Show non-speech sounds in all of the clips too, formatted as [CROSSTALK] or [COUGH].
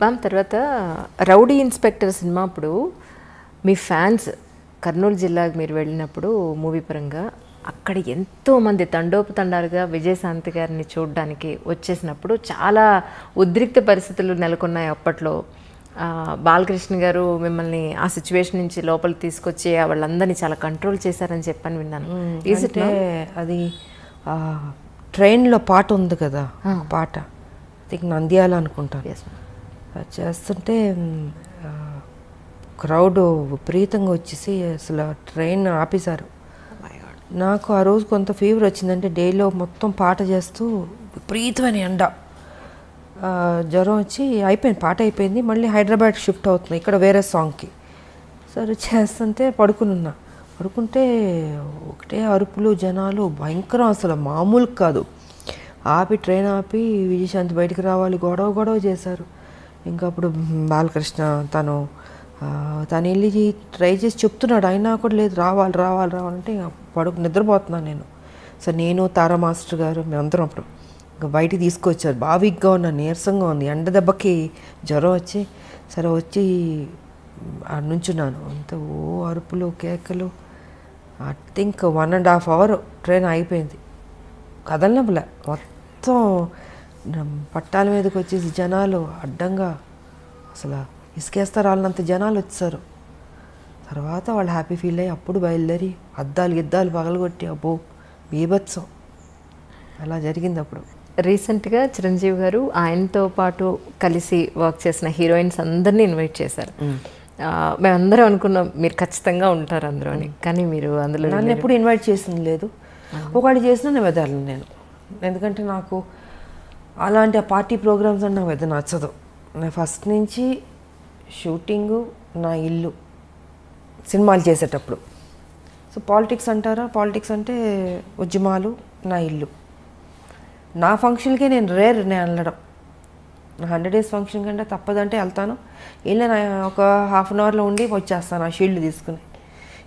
Ma'am తర్వాత rowdy inspector cinema అప్పుడు మీ fans Kurnool జిల్లాకు మీరు వెళ్ళినప్పుడు మూవీ పరంగా అక్కడ ఎంతో మంది తండోపతండాలుగా విజయశాంతి గారిని చూడడానికి వచ్చేసినప్పుడు చాలా ఉద్రిక్త పరిస్థితులు నెలకొన్నాయి అప్పట్లో. బాలకృష్ణ గారు మిమ్మల్ని ఆ సిచ్యువేషన్ నుంచి లోపలికి తీసుకొచ్చి వాళ్ళందరినీ చాలా కంట్రోల్ చేశారని చెప్పని విన్నాను. అంటే అది ట్రైన్లో పాట ఉంది కదా పాట. నంద్యాల అనుకుంటాను. చేస్తుంటే క్రౌడ్ విపరీతంగా వచ్చేసి అసలు ట్రైన్ ఆపేశారు. నాకు ఆ రోజు కొంత ఫీవర్ వచ్చిందంటే డైలో మొత్తం పాట చేస్తూ విపరీతమైన ఎండ. జ్వరం వచ్చి అయిపోయింది పాట అయిపోయింది. మళ్ళీ హైదరాబాద్ షిఫ్ట్ అవుతుంది ఇక్కడ వేరే సాంగ్కి. సరే చేస్తుంటే పడుకునున్నా పడుకుంటే ఒకటే అరుపులు జనాలు భయంకరం అసలు మామూలు కాదు. ఆపి ట్రైన్ ఆపి విజయశాంతి బయటికి రావాలి గొడవ గొడవ చేశారు. ఇంకా అప్పుడు బాలకృష్ణ తను తను వెళ్ళి ట్రై చేసి చెప్తున్నాడు. అయినా కూడా లేదు రావాలి రావాలి రావాలంటే ఇంకా పడుకు నిద్రపోతున్నాను నేను. సో నేను తారా మాస్టర్ గారు మేమందరం అప్పుడు ఇంకా బయటికి తీసుకొచ్చారు. బాగా వీక్గా నీరసంగా ఉంది. ఎండ దెబ్బకి జ్వరం వచ్చి సరే వచ్చి నుంచున్నాను. అంత ఓ అరుపులు కేకలు. I think one and half hour train అయిపోయింది. కదలనప్పులే మొత్తం పట్టాల మీదకి వచ్చేసి జనాలు అడ్డంగా అసలు ఇసుకేస్తారు వాళ్ళంత జనాలు వచ్చారు తర్వాత వాళ్ళు హ్యాపీ ఫీల్ అయ్యి అప్పుడు బయలుదేరి అద్దాలు గిద్దాలు పగలగొట్టి అబ్బో బీభత్సం. అలా జరిగింది అప్పుడు. రీసెంట్గా చిరంజీవి గారు ఆయనతో పాటు కలిసి వర్క్ చేసిన హీరోయిన్స్ అందరినీ ఇన్వైట్ చేశారు. మేమందరం అనుకున్నాం మీరు ఖచ్చితంగా ఉంటారు అందులో అని. కానీ మీరు అందులో నన్ను ఎప్పుడు ఇన్వైట్ చేసింది లేదు. ఒకటి చేసినా నేను వెదలను నేను. ఎందుకంటే నాకు అలాంటి ఆ పార్టీ ప్రోగ్రామ్స్ అంటే నాకు పెద్ద నచ్చదు. నేను ఫస్ట్ నుంచి షూటింగు నా ఇల్లు సినిమాలు చేసేటప్పుడు. సో పాలిటిక్స్ అంటారా? పాలిటిక్స్ అంటే ఉద్యమాలు నా ఇల్లు. నా ఫంక్షన్కే నేను రేర్ నేను వెళ్ళడం. నా హండ్రెడ్ డేస్ ఫంక్షన్ కంటే తప్పదంటే వెళ్తాను. వెళ్ళి నా ఒక హాఫ్ అన్ అవర్లో ఉండి వచ్చేస్తాను ఆ షీల్డ్ తీసుకుని.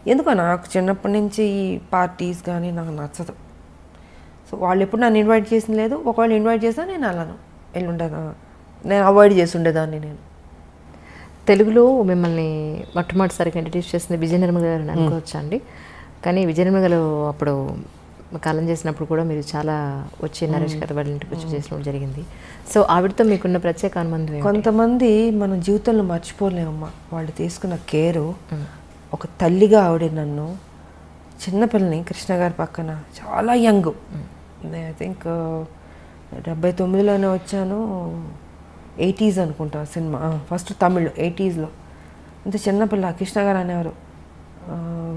ఎందుకో నాకు చిన్నప్పటి నుంచి ఈ పార్టీస్ కానీ నాకు నచ్చదు. సో వాళ్ళు ఎప్పుడు నన్ను ఇన్వైట్ చేసింది లేదు. ఒకవేళ ఇన్వైట్ చేసినా నేను వెళ్ళి ఉండేదా నేను అవాయిడ్ చేసి ఉండేదాన్ని నేను. తెలుగులో మిమ్మల్ని మొట్టమొదటిసారిగా ఇంట్రడ్యూస్ చేసింది విజయ నిర్మల గారు అని అనుకోవచ్చా అండి? కానీ విజయ నిర్మల గారు అప్పుడు కాలం చేసినప్పుడు కూడా మీరు చాలా వచ్చి నరేష్ గారు వాళ్ళ ఇంటికి వచ్చి చేసినప్పుడు జరిగింది. సో ఆవిడతో మీకున్న ప్రత్యేక అనుబంధం? కొంతమంది మన జీవితంలో మర్చిపోలేమమ్మా. వాళ్ళు తీసుకున్న కేరు ఒక తల్లిగా ఆవిడ నన్ను చిన్నపిల్లని కృష్ణ గారి పక్కన చాలా యంగ్. ఐ థింక్ uh, డెబ్బై తొమ్మిదిలోనే వచ్చాను. ఎయిటీస్ అనుకుంటా సినిమా. ఫస్ట్ తమిళ్ ఎయిటీస్లో. అంటే చిన్నపిల్ల కృష్ణ గారు అనేవారు.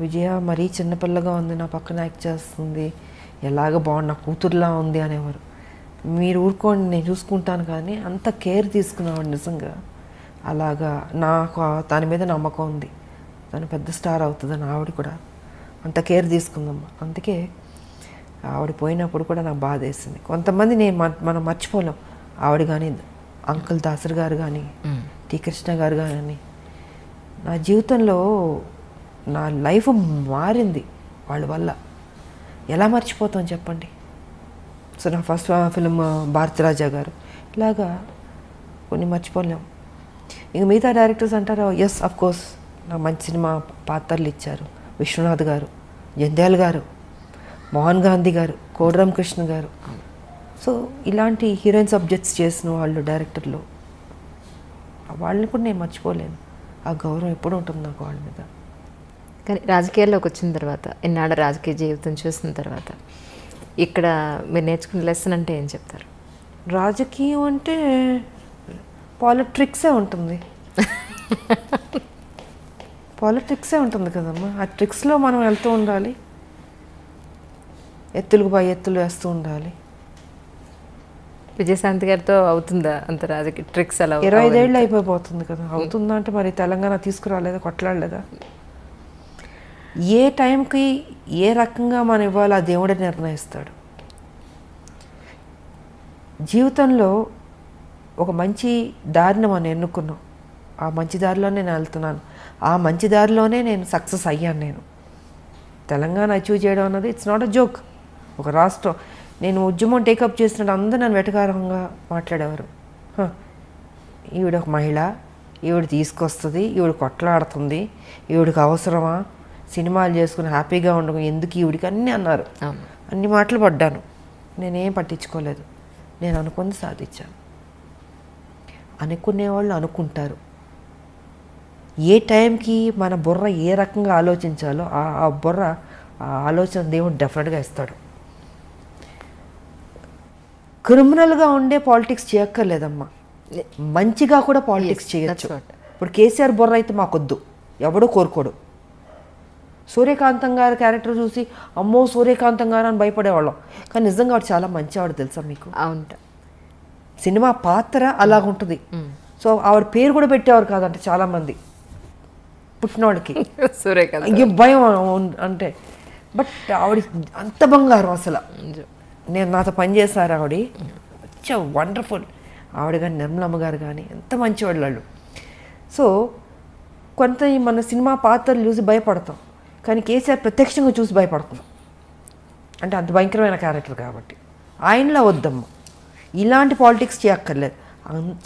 విజయ మరీ చిన్నపిల్లగా ఉంది నా పక్కన యాక్ట్ చేస్తుంది. ఎలాగ బాగుంది నా కూతురులా ఉంది అనేవారు. మీరు ఊరుకోండి నేను చూసుకుంటాను కానీ అంత కేర్ తీసుకున్నాడు నిజంగా. అలాగా నాకు దాని మీద నమ్మకం ఉంది. తను పెద్ద స్టార్ అవుతుందని ఆవిడ కూడా. అంత కేర్ తీసుకుందమ్మా. అందుకే ఆవిడ పోయినప్పుడు కూడా నాకు బాధ వేసింది. కొంతమంది నేను మన- మనం మర్చిపోలేం. ఆవిడ కానీ అంకుల్ దాసర్ గారు కానీ టి కృష్ణ గారు కానీ నా జీవితంలో నా లైఫ్ మారింది వాళ్ళ వల్ల. ఎలా మర్చిపోతాం చెప్పండి? సో నా ఫస్ట్ ఫిలిం భారతిరాజా గారు. ఇలాగా కొన్ని మర్చిపోలేం. ఇంక మిగతా డైరెక్టర్స్ అంటారు ఎస్ అఫ్ కోర్స్ నాకు మంచి సినిమా పాత్రలు ఇచ్చారు. విశ్వనాథ్ గారు జంధ్యాల్ గారు. మోహన్ గాంధీ గారు కోడరం కృష్ణ గారు. సో ఇలాంటి హీరోయిన్ సబ్జెక్ట్స్ చేసిన వాళ్ళు డైరెక్టర్లు వాళ్ళని కూడా నేను మర్చిపోలేను. ఆ గౌరవం ఎప్పుడు ఉంటుంది నాకు వాళ్ళ మీద. కానీ రాజకీయాల్లోకి వచ్చిన తర్వాత ఇన్నాళ్ళ రాజకీయ జీవితం చూసిన తర్వాత ఇక్కడ మీరు నేర్చుకున్న లెసన్ అంటే ఏం చెప్తారు? రాజకీయం అంటే పాలిట్రిక్సే ఉంటుంది. [LAUGHS] పాలిటిక్సే ఉంటుంది కదమ్మా. ఆ ట్రిక్స్లో మనం వెళ్తూ ఉండాలి. ఎత్తులకు పై ఎత్తులు వేస్తూ ఉండాలి. విజయశాంతి గారితో అవుతుందా అంత రాజకీయ ట్రిక్స్ అలా ఇరవై ఐదేళ్ళు అయిపోతుంది కదా. అవుతుందా అంటే మరి తెలంగాణ తీసుకురాలేదా కొట్లాడలేదా? ఏ టైంకి ఏ రకంగా మనం ఇవ్వాలో ఆ దేవుడే నిర్ణయిస్తాడు. జీవితంలో ఒక మంచి దారిని మనం ఎన్నుకున్నాం. ఆ మంచి దారిలోనే నేను వెళ్తున్నాను. ఆ మంచి దారిలోనే నేను సక్సెస్ అయ్యాను నేను. తెలంగాణ అచీవ్ చేయడం అన్నది ఇట్స్ నాట్ అ జోక్ ఒక రాష్ట్రం. నేను ఉద్యమం టేకప్ చేసినట్టు అందరూ నన్ను వెటకారంగా మాట్లాడేవారు. "హ, ఈవిడ ఒక మహిళ ఈవిడ తీసుకొస్తుంది ఈవిడ కొట్లాడుతుంది ఈవిడికి అవసరమా? సినిమాలు చేసుకుని హ్యాపీగా ఉండడం ఎందుకు ఈవిడికి? అన్నీ అన్నారు. అన్ని మాటలు పడ్డాను. నేనేం పట్టించుకోలేదు. నేను అనుకుంది సాధించాను. అనుకునేవాళ్ళు అనుకుంటారు. ఏ టైంకి మన బుర్ర ఏ రకంగా ఆలోచించాలో ఆ ఆ బుర్ర ఆ ఆలోచన దేవుడు డెఫినెట్గా ఇస్తాడు. క్రిమినల్గా ఉండే పాలిటిక్స్ చేయక్కర్లేదమ్మా. మంచిగా కూడా పాలిటిక్స్ చేయొచ్చు. ఇప్పుడు కేసీఆర్ బుర్ర అయితే మాకొద్దు. ఎవడో కోరుకోడు. సూర్యకాంతం గారి క్యారెక్టర్ చూసి అమ్మో సూర్యకాంతం గారు అని భయపడేవాళ్ళం. కానీ నిజంగా ఆవిడ చాలా మంచివాడు తెలుసా మీకు? అవును. సినిమా పాత్ర అలాగుంటుంది. సో ఆవిడ పేరు కూడా పెట్టేవారు కాదంటే చాలామంది. పుట్టినవాడికి సూర్యకాంత్ భయం అంటే. బట్ ఆవిడ అంత బంగారం అసలు. నేను నాతో పనిచేశారు ఆవిడ. వచ్చా వండర్ఫుల్ ఆవిడ కానీ నిర్మలమ్మ గారు కానీ ఎంత మంచివాళ్ళు వాళ్ళు. సో కొంత మన సినిమా పాత్రలు చూసి భయపడతాం. కానీ కేసీఆర్ ప్రత్యక్షంగా చూసి భయపడతాం. అంటే అంత భయంకరమైన క్యారెక్టర్ కాబట్టి. ఆయనలా వద్దమ్మ. ఇలాంటి పాలిటిక్స్ చేయక్కర్లేదు.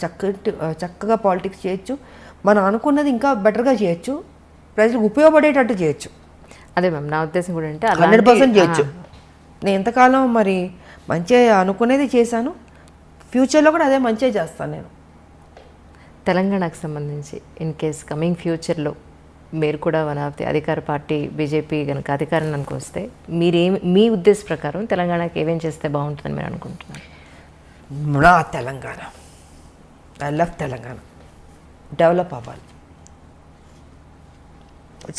చక్కటి చక్కగా పాలిటిక్స్ చేయొచ్చు. మనం అనుకున్నది ఇంకా బెటర్గా చేయొచ్చు. ప్రజలకు ఉపయోగపడేటట్టు చేయొచ్చు. అదే మ్యామ్ నా ఉద్దేశం కూడా అంటే హండ్రెడ్ పర్సెంట్ చేయొచ్చు. నేను ఎంతకాలం మరి మంచిగా అనుకునేది చేశాను? ఫ్యూచర్లో కూడా అదే మంచిగా చేస్తాను నేను. తెలంగాణకు సంబంధించి ఇన్ కేస్ కమింగ్ ఫ్యూచర్లో మీరు కూడా వన్ ఆఫ్ ది అధికార పార్టీ బీజేపీ కనుక అధికారంలోకి వస్తే మీరేం మీ ఉద్దేశ ప్రకారం తెలంగాణకి ఏమేం చేస్తే బాగుంటుందని మీరు అనుకుంటున్నారు? నా Telangana. I love Telangana. Develop అవ్వాలి.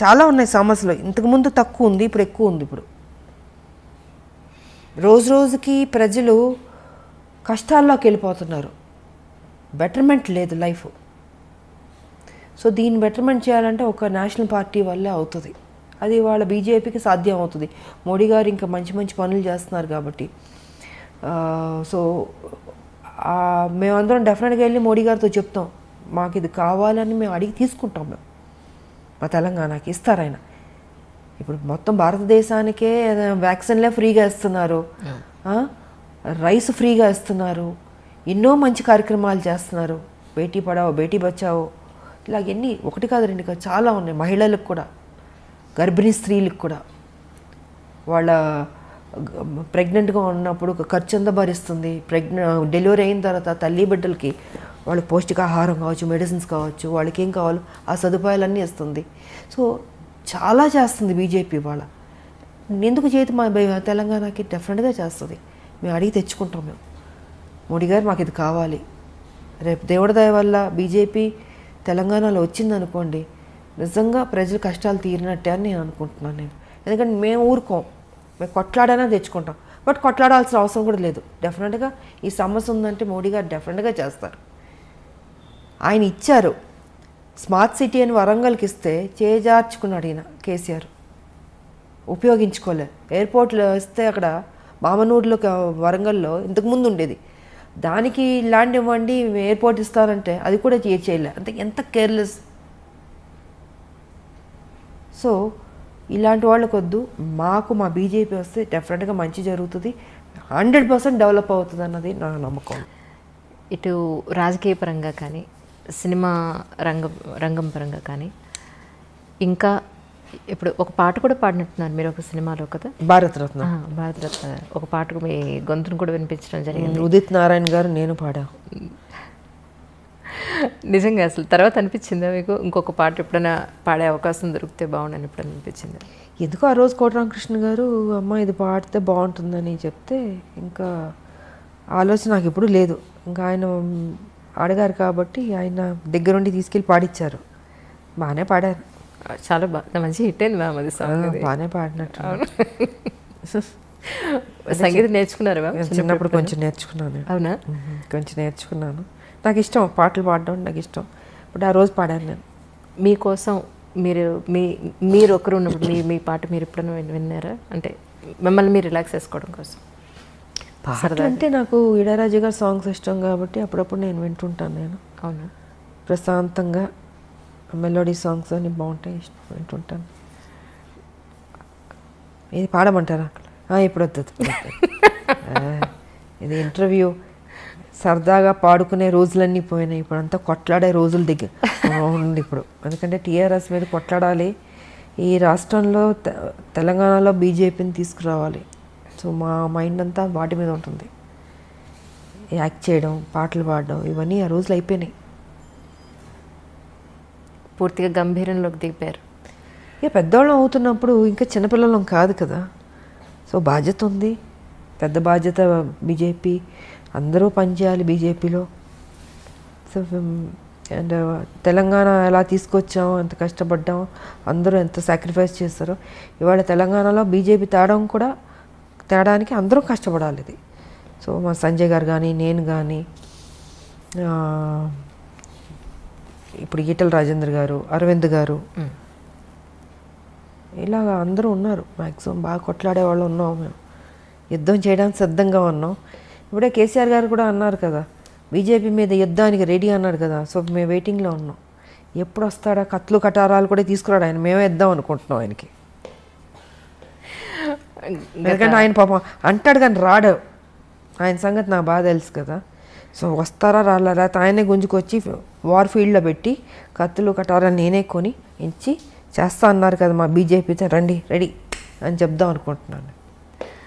చాలా ఉన్నాయి సమస్యలు. ఇంతకుముందు తక్కువ ఉంది ఇప్పుడు ఎక్కువ ఉంది ఇప్పుడు. రోజు రోజుకి ప్రజలు కష్టాల్లోకి వెళ్ళిపోతున్నారు. బెటర్మెంట్ లేదు లైఫ్ సో దీన్ని బెటర్మెంట్ చేయాలంటే ఒక నేషనల్ పార్టీ వల్లే అవుతుంది. అది వాళ్ళ బీజేపీకి సాధ్యం అవుతుంది. మోడీ గారు ఇంకా మంచి మంచి పనులు చేస్తున్నారు కాబట్టి. సో మేమందరం డెఫినెట్గా వెళ్ళి మోడీ గారితో చెప్తాం. మాకు ఇది కావాలని మేము అడిగి తీసుకుంటాం మేము. మా తెలంగాణకి ఇస్తారు ఆయన. ఇప్పుడు మొత్తం భారతదేశానికే వ్యాక్సిన్లే ఫ్రీగా ఇస్తున్నారు? రైస్ ఫ్రీగా ఇస్తున్నారు. ఎన్నో మంచి కార్యక్రమాలు చేస్తున్నారు. బేటీ పడావో బేటీ బచావో. ఇలాగ ఎన్ని ఒకటి కాదు రెండు కాదు చాలా ఉన్నాయి మహిళలకు కూడా. గర్భిణీ స్త్రీలకు కూడా. వాళ్ళ ప్రెగ్నెంట్గా ఉన్నప్పుడు ఒక ఖర్చు ఎంత భరిస్తుంది? ప్రెగ్నె డెలివరీ అయిన తర్వాత తల్లి బిడ్డలకి వాళ్ళకి పౌష్టికాహారం కావచ్చు మెడిసిన్స్ కావచ్చు వాళ్ళకి ఏం కావాలో ఆ సదుపాయాలన్నీ ఇస్తుంది. సో చాలా చేస్తుంది బీజేపీ వాళ్ళ ఎందుకు చేతి మా బై- తెలంగాణకి డెఫినెట్గా చేస్తుంది. మేము అడిగి తెచ్చుకుంటాం మేము. మోడీ గారు మాకు ఇది కావాలి. రేపు దేవుడి దయ వల్ల బీజేపీ తెలంగాణలో వచ్చిందనుకోండి నిజంగా ప్రజల కష్టాలు తీరినట్టే అని నేను అనుకుంటున్నాను నేను. ఎందుకంటే మేము ఊరుకోం. మేము కొట్లాడైనా తెచ్చుకుంటాం. బట్ కొట్లాడాల్సిన అవసరం కూడా లేదు. డెఫినెట్గా ఈ సమస్య ఉందంటే మోడీ గారు డెఫినెట్గా చేస్తారు. ఆయన ఇచ్చారు. స్మార్ట్ సిటీ అని వరంగల్కి ఇస్తే చేజార్చుకున్నాడు ఈయన కేసీఆర్. ఉపయోగించుకోలే. ఎయిర్పోర్ట్లో ఇస్తే అక్కడ మామనూరులో వరంగల్లో ఇంతకుముందు ఉండేది. దానికి ల్యాండ్ ఇవ్వండి ఎయిర్పోర్ట్ ఇస్తానంటే అది కూడా చేయలే. అంటే ఎంత కేర్లెస్. సో ఇలాంటి వాళ్ళకి వద్దు మాకు మా బీజేపీ వస్తే డెఫినెట్గా మంచి జరుగుతుంది. హండ్రెడ్ పర్సెంట్ డెవలప్ అవుతుంది అన్నది నా నమ్మకం. ఇటు రాజకీయ పరంగా కానీ సినిమా రంగం రంగం పరంగా కానీ ఇంకా ఇప్పుడు ఒక పాట కూడా పాడినట్టున్నారు మీరు ఒక సినిమాలో కదా? భారతరత్న. భారతరత్న. ఒక పాటకు మీ గొంతును కూడా వినిపించడం జరిగింది. ఉదిత్ నారాయణ గారు నేను పాడా. నిజంగా అసలు తర్వాత అనిపించిందా మీకు? ఇంకొక పాట ఎప్పుడైనా పాడే అవకాశం దొరికితే బాగుండని ఎప్పుడైనా అనిపించింది? ఎందుకు ఆ రోజు కోటరామకృష్ణ గారు అమ్మ ఇది పాడితే బాగుంటుందని చెప్తే ఇంకా ఆలోచన నాకు ఎప్పుడు లేదు. ఇంకా ఆయన అడిగారు కాబట్టి ఆయన దగ్గరుండి తీసుకెళ్ళి పాడిచ్చారు. బాగానే పాడారు. చాలా బాగా మంచి హిట్ అయింది మ్యామ్ అది సాంగ్ బాగానే పాడినట్టు. [LAUGHS] సంగీతం నేర్చుకున్నారు మ్యామ్ చిన్నప్పుడు కొంచెం నేర్చుకున్నాను నేను. అవునా. కొంచెం నేర్చుకున్నాను. నాకు ఇష్టం పాటలు పాడడం నాకు ఇష్టం ఇప్పుడు ఆ రోజు పాడాను నేను. మీకోసం మీరు మీ మీరు ఒకరు ఉన్నప్పుడు మీ మీ పాట మీరు ఎప్పుడైనా విన్- విన్నారా? అంటే మిమ్మల్ని మీరు రిలాక్స్ చేసుకోవడం కోసం. పాటలు అంటే నాకు ఇళయరాజు గారి సాంగ్స్ ఇష్టం కాబట్టి అప్పుడప్పుడు నేను వింటుంటాను నేను. అవునా. ప్రశాంతంగా మెలోడీ సాంగ్స్ అన్ని బాగుంటాయి ఇష్టం వింటుంటాను. ఇది పాడమంటారా? ఇప్పుడు వద్దు [LAUGHS] ఇది ఇంటర్వ్యూ సరదాగా పాడుకునే రోజులన్నీ పోయినాయి. ఇప్పుడు అంతా కొట్లాడే రోజులు దగ్గర ఉంది ఇప్పుడు. ఎందుకంటే టీఆర్ఎస్ మీద కొట్లాడాలి. ఈ రాష్ట్రంలో తెలంగాణలో బీజేపీని తీసుకురావాలి. సో మా మైండ్ అంతా వాటి మీద ఉంటుంది. యాక్ట్ చేయడం పాటలు పాడడం ఇవన్నీ ఆ రోజులు అయిపోయినాయి. పూర్తిగా గంభీరంలోకి దిగిపోయారు. ఇక పెద్దవాళ్ళం అవుతున్నప్పుడు ఇంకా చిన్నపిల్లలం కాదు కదా. సో బాధ్యత ఉంది. పెద్ద బాధ్యత బీజేపీ. అందరూ పనిచేయాలి బీజేపీలో. సో అండ్ తెలంగాణ ఎలా తీసుకొచ్చాం ఎంత కష్టపడ్డాం అందరూ ఎంత సాక్రిఫైస్ చేస్తారో ఇవాళ తెలంగాణలో బీజేపీ తేడం కూడా తేడానికి అందరూ కష్టపడాలి ఇది. సో మా సంజయ్ గారు కానీ నేను కానీ ఇప్పుడు ఈటల రాజేంద్ర గారు అరవింద్ గారు ఇలాగ అందరూ ఉన్నారు. మ్యాక్సిమం బాగా కొట్లాడే వాళ్ళు ఉన్నాం మేము. యుద్ధం చేయడానికి సిద్ధంగా ఉన్నాం. ఇప్పుడే కేసీఆర్ గారు కూడా అన్నారు కదా బీజేపీ మీద యుద్ధానికి రెడీ అన్నాడు కదా సో మేము వెయిటింగ్లో ఉన్నాం. ఎప్పుడు వస్తాడా? కత్తులు కటారాలు కూడా తీసుకురాడు ఆయన. మేమే ఇద్దాం అనుకుంటున్నాం ఆయనకి. ఎందుకంటే ఆయన పాపం అంటాడు కానీ రాడు. ఆయన సంగతి నాకు బాగా తెలుసు కదా. సో వస్తారా రాలా? లేకపోతే ఆయనే గుంజుకొచ్చి వార్ ఫీల్డ్లో పెట్టి కత్తులు కటారా నేనే కొని ఇచ్చి చేస్తా అన్నారు కదా మా బీజేపీతో. రండి రెడీ అని చెప్దాం అనుకుంటున్నాను.